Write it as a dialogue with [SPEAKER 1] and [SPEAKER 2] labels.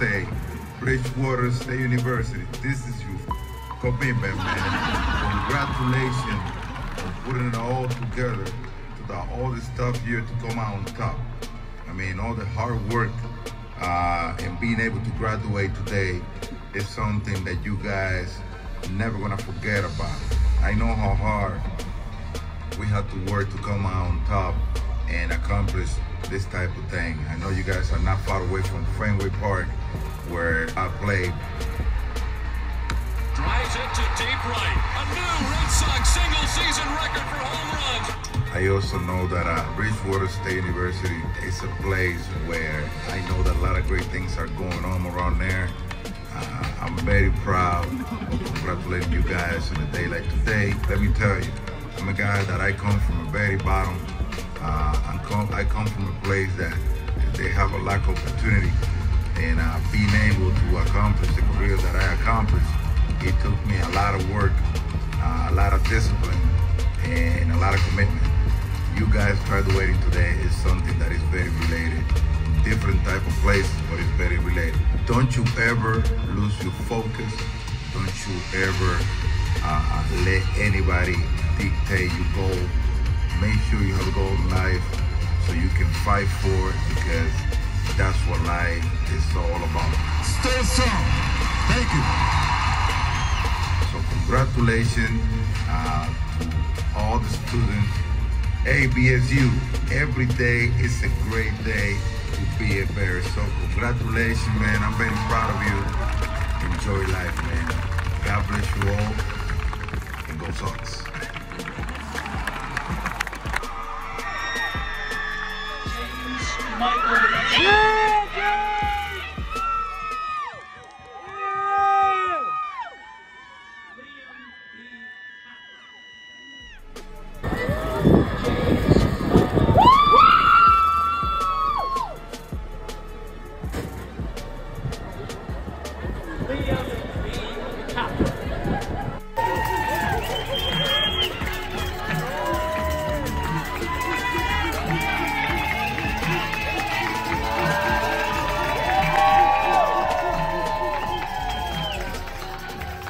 [SPEAKER 1] Bridgewater State University, this is your commitment, man. Congratulations on putting it all together to the, all this tough year to come out on top. I mean, all the hard work uh, and being able to graduate today is something that you guys never gonna forget about. I know how hard we had to work to come out on top accomplish this type of thing. I know you guys are not far away from Fenway Park where I played.
[SPEAKER 2] Drives it to deep right. A new Red Sox single season record for home runs.
[SPEAKER 1] I also know that uh, Bridgewater State University is a place where I know that a lot of great things are going on around there. Uh, I'm very proud of congratulating you guys on a day like today. Let me tell you, I'm a guy that I come from a very bottom. Uh, come, I come from a place that they have a lack of opportunity and uh, being able to accomplish the career that I accomplished, it took me a lot of work, uh, a lot of discipline, and a lot of commitment. You guys graduating today is something that is very related. Different type of place, but it's very related. Don't you ever lose your focus. Don't you ever uh, let anybody dictate your goal. Make sure you have a goal in life so you can fight for it because that's what life is all about.
[SPEAKER 3] Stay strong. Thank you.
[SPEAKER 1] So congratulations uh, to all the students. ABSU, every day is a great day to be a Bear. So congratulations, man. I'm very proud of you. Enjoy life, man. God bless you all. Go Sox.
[SPEAKER 4] Michael